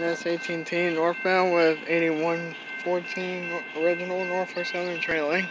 NS 18T northbound with 8114 original Norfolk Southern trailing.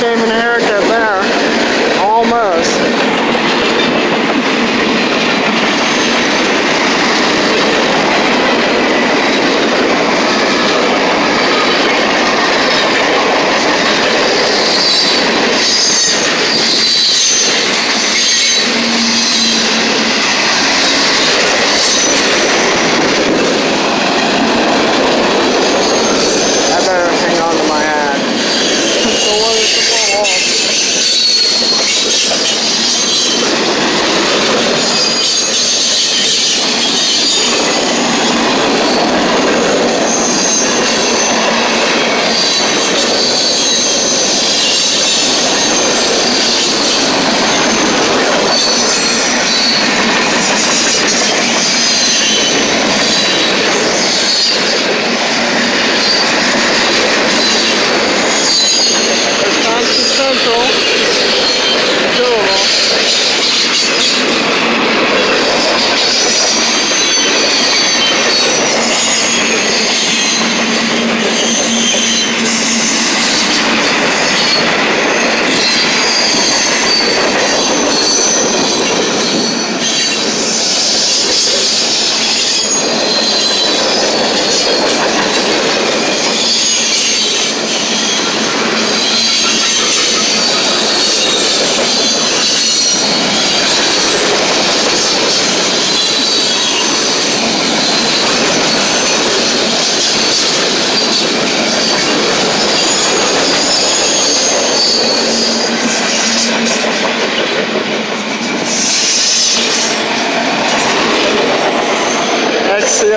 Almost had 中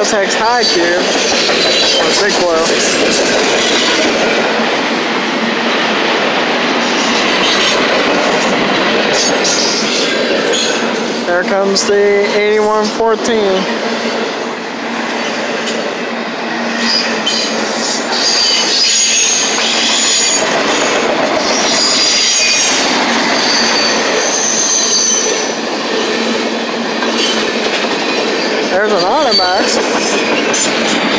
High Cube. Or Big Blue. There comes the 8114. Automax. Nice.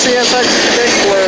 CSX Gateway.